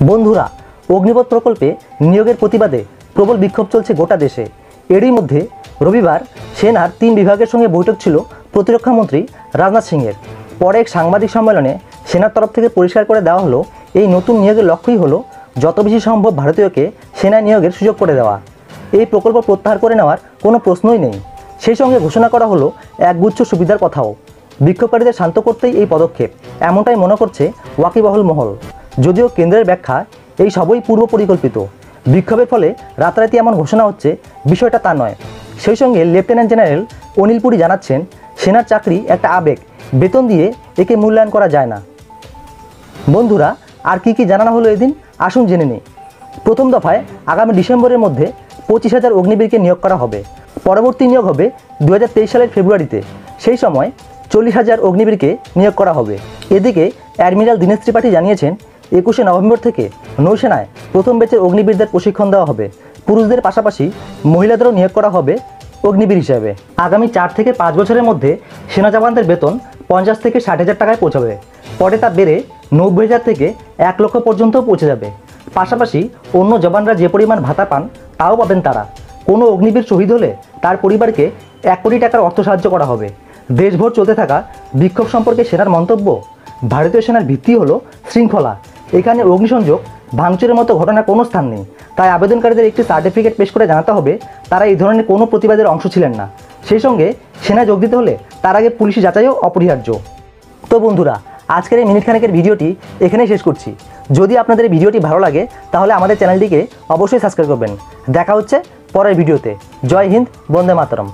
বন্ধুরা, অগ্নিপথ প্রকল্পে নিয়োগের প্রতিবাদে প্রবল বিক্ষোভ চলছে গোটা দেশে। এরই মধ্যে রবিবার সেনার তিন বিভাগের সঙ্গে বৈঠক ছিল প্রতিরক্ষামন্ত্রী রাজনাথ সিংয়ের। পরে এক সাংবাদিক সম্মেলনে সেনার তরফ থেকে পরিষ্কার করে দেওয়া হলো, এই নতুন নিয়োগের লক্ষ্যই হলো যত বেশি সম্ভব ভারতীয়কে সেনা নিয়োগের সুযোগ করে দেওয়া। এই প্রকল্প প্রত্যাহার করে নেওয়ার কোনো প্রশ্নই নেই। সেই সঙ্গে ঘোষণা করা হলো একগুচ্ছ সুবিধার কথাও। বিক্ষোভকারীদের শান্ত করতেই এই পদক্ষেপ, এমনটাই মনে করছে ওয়াকিবহল মহল। যদিও কেন্দ্রের ব্যাখ্যা এই সবই পূর্ব পরিকল্পিত। বিক্ষোভের ফলে রাতারাতি এমন ঘোষণা হচ্ছে, বিষয়টা তা নয়। সেই সঙ্গে লেফটেন্যান্ট জেনারেল অনিল পুরী জানাচ্ছেন, সেনার চাকরি একটা আবেগ, বেতন দিয়ে একে মূল্যায়ন করা যায় না। বন্ধুরা, আর কি কি জানানো হলো এদিন? আসুন জেনে নিই। প্রথম দফায় আগামী ডিসেম্বরের মধ্যে পঁচিশ হাজার অগ্নিবীরকে নিয়োগ করা হবে। পরবর্তী নিয়োগ হবে দু হাজার তেইশ সালের ফেব্রুয়ারিতে। সেই সময় চল্লিশ হাজার অগ্নিবীরকে নিয়োগ করা হবে। এদিকে অ্যাডমিরাল দীনেশ ত্রিপাঠী জানিয়েছেন একুশে নভেম্বর থেকে নৌসেনায় প্রথম ব্যাচের অগ্নিবীরদের প্রশিক্ষণ দেওয়া হবে। পুরুষদের পাশাপাশি মহিলাদেরও নিয়োগ করা হবে অগ্নিবীর হিসাবে। আগামী চার থেকে পাঁচ বছরের মধ্যে সেনা জওয়ানদের বেতন পঞ্চাশ থেকে ষাট হাজার টাকায় পৌঁছাবে। পরে তা বেড়ে নব্বই হাজার থেকে এক লক্ষ পর্যন্তও পৌঁছে যাবে। পাশাপাশি অন্য জওয়ানরা যে পরিমাণ ভাতা পান, তাও পাবেন তারা। কোনো অগ্নিবীর শহীদ হলে তার পরিবারকে এক কোটি টাকার অর্থ সাহায্য করা হবে। দেশভর চলতে থাকা বিক্ষোভ সম্পর্কে সেনার মন্তব্য, ভারতীয় সেনার ভিত্তি হলো শৃঙ্খলা। এখানে অগ্নিসংযোগ, ভাঙচুরের মতো ঘটনার কোনো স্থান নেই। তাই আবেদনকারীদের একটি সার্টিফিকেট পেশ করে জানাতে হবে, তারা এই ধরনের কোনো প্রতিবাদের অংশ ছিলেন না। সেই সঙ্গে সেনায় যোগ দিতে হলে তার আগে পুলিশি যাচাইও অপরিহার্য। তো বন্ধুরা, আজকের এই মিনিট খানেকের ভিডিওটি এখানেই শেষ করছি। যদি আপনাদের এই ভিডিওটি ভালো লাগে, তাহলে আমাদের চ্যানেলটিকে অবশ্যই সাবস্ক্রাইব করবেন। দেখা হচ্ছে পরের ভিডিওতে। জয় হিন্দ, বন্দে মাতরম।